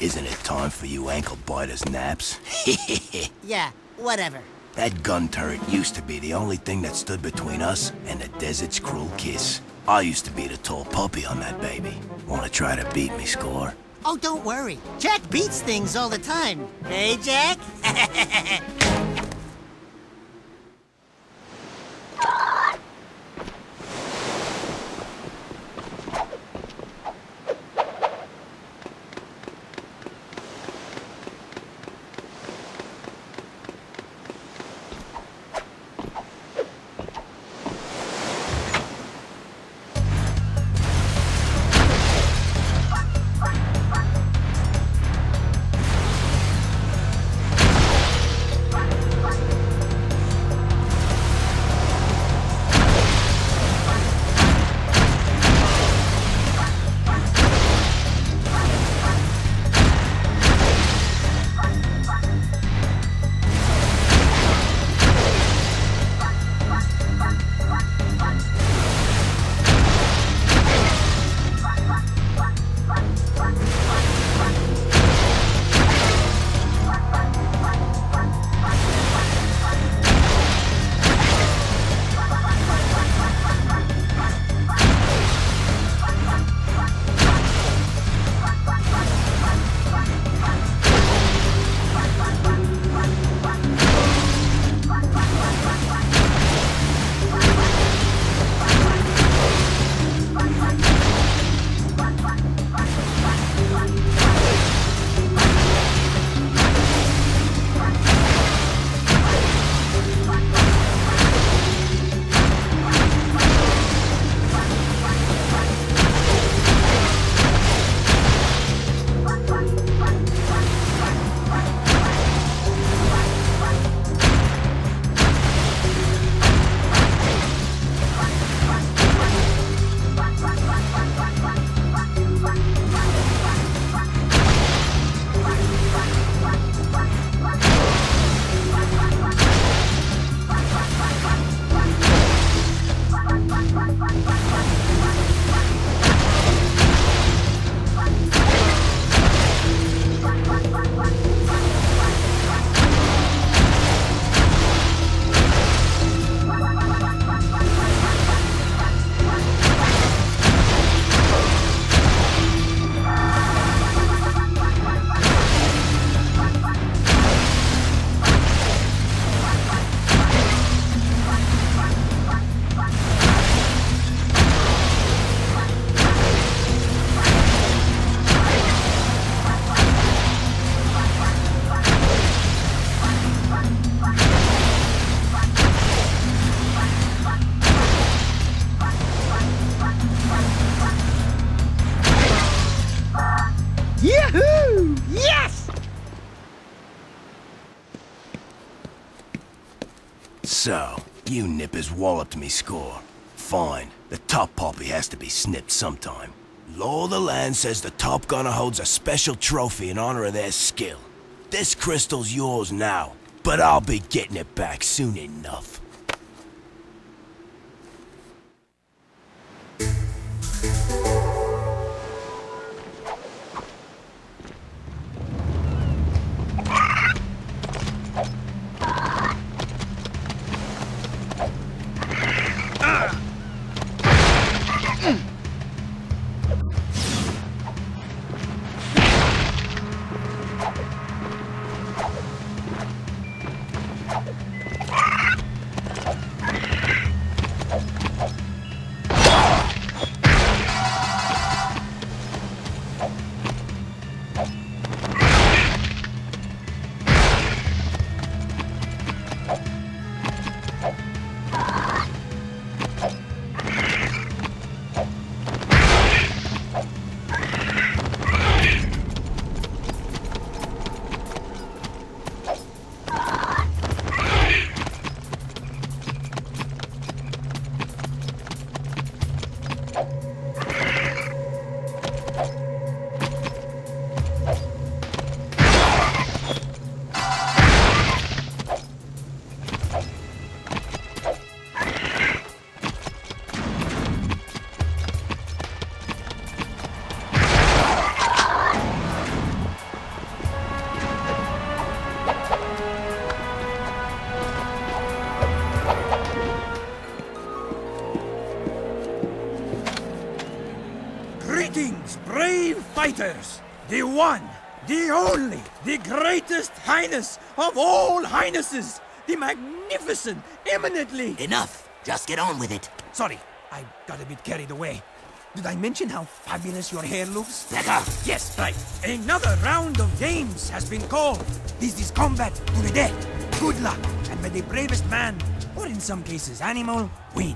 Isn't it time for you ankle biters naps? Yeah, whatever. that gun turret used to be the only thing that stood between us and the desert's cruel kiss. I used to be the tall puppy on that baby. Wanna try to beat me, Score? Oh, don't worry. Jak beats things all the time. Hey, Jak? So, you nippers walloped me, Score. Fine. The top poppy has to be snipped sometime. Law of the land says the top gunner holds a special trophy in honor of their skill. This crystal's yours now, but I'll be getting it back soon enough. The one, the only, the greatest highness of all highnesses, the magnificent, eminently... Enough! Just get on with it. Sorry, I got a bit carried away. Did I mention how fabulous your hair looks? Pecker! Yes, right. Another round of games has been called. This is combat to the death. Good luck, and may the bravest man, or in some cases animal, win.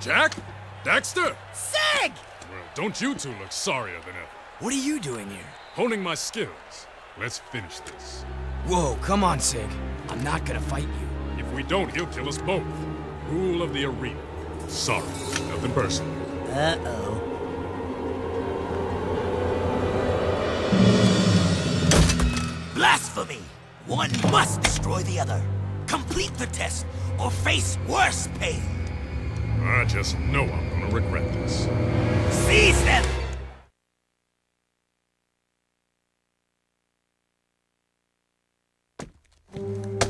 Jak? Daxter? Sig! Well, don't you two look sorrier than ever. What are you doing here? Honing my skills. Let's finish this. Whoa, come on, Sig. I'm not gonna fight you. If we don't, he'll kill us both. Rule of the arena. Sorry, nothing personal. Uh-oh. Blasphemy! One must destroy the other. Complete the test, or face worse pain. I just know I'm gonna regret this. Seize them!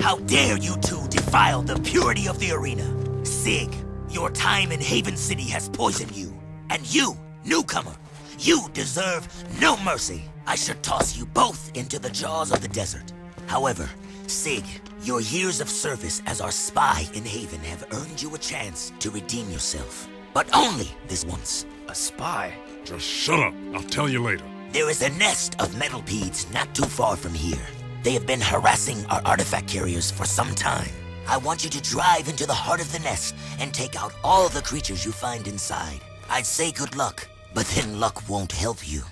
How dare you two defile the purity of the arena? Sig, your time in Haven City has poisoned you. And you, newcomer, you deserve no mercy. I should toss you both into the jaws of the desert. However, Sig, your years of service as our spy in Haven have earned you a chance to redeem yourself. But only this once. A spy? Just shut up. I'll tell you later. There is a nest of metalpedes not too far from here. They have been harassing our artifact carriers for some time. I want you to drive into the heart of the nest and take out all the creatures you find inside. I'd say good luck, but then luck won't help you.